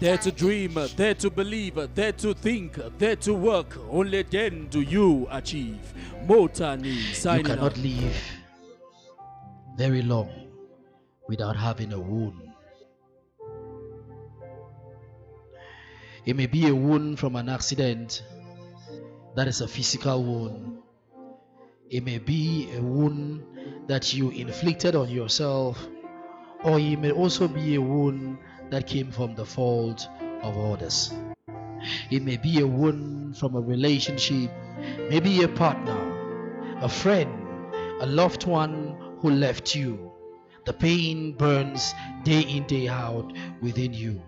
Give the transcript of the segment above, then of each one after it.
Dare to dream, dare to believe, dare to think, dare to work. Only then do you achieve. Mottanni You signing cannot out. live very long without having a wound. It may be a wound from an accident that is a physical wound. It may be a wound that you inflicted on yourself, or it may also be a wound that came from the fault of others. It may be a wound from a relationship, maybe a partner, a friend, a loved one who left you. The pain burns day in, day out within you.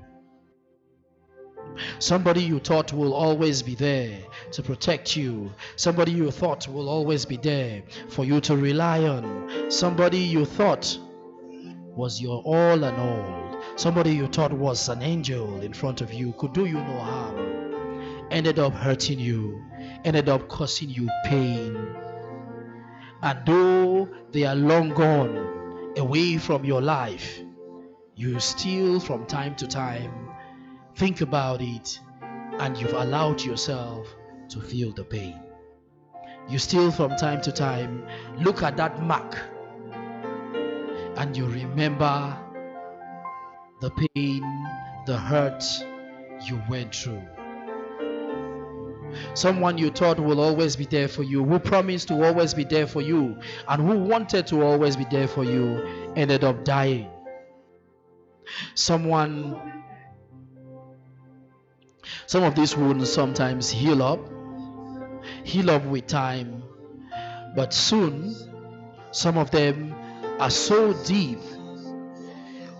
Somebody you thought will always be there to protect you. Somebody you thought will always be there for you to rely on. Somebody you thought was your all and all. Somebody you thought was an angel in front of you could do you no harm. Ended up hurting you, ended up causing you pain. And though they are long gone away from your life, you still from time to time think about it and you've allowed yourself to feel the pain. You still from time to time look at that mark and you remember the pain, the hurt you went through. Someone you thought will always be there for you, who promised to always be there for you, and who wanted to always be there for you, ended up dying. Someone, some of these wounds sometimes heal up, heal up with time, but soon some of them are so deep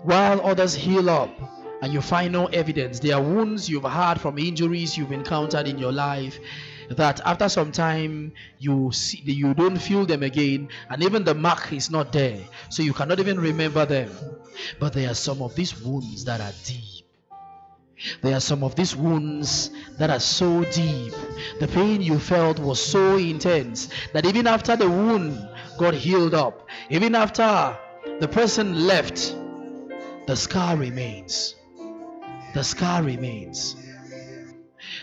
while others heal up and you find no evidence. There are wounds you've had from injuries you've encountered in your life that after some time you see you don't feel them again and even the mark is not there. So you cannot even remember them. But there are some of these wounds that are deep. There are some of these wounds that are so deep. The pain you felt was so intense that even after the wound got healed up, even after the person left, the scar remains. The scar remains.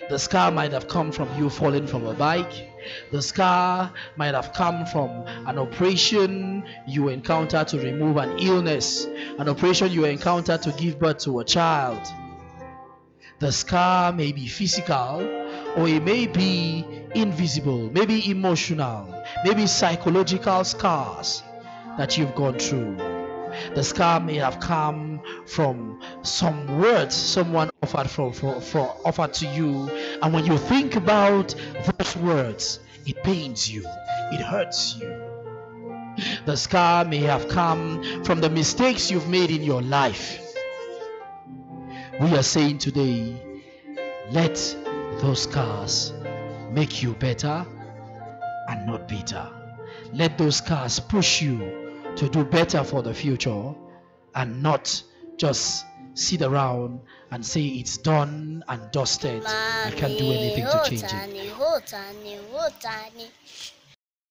The scar might have come from you falling from a bike. The scar might have come from an operation you encounter to remove an illness, an operation you encounter to give birth to a child. The scar may be physical or it may be invisible, maybe emotional, maybe psychological scars that you've gone through. The scar may have come from some words someone offered for, for, for offered to you, and when you think about those words, it pains you, it hurts you. The scar may have come from the mistakes you've made in your life. We are saying today, let those scars make you better and not bitter. Let those scars push you to do better for the future and not just sit around and say it's done and dusted. I can't do anything to change it.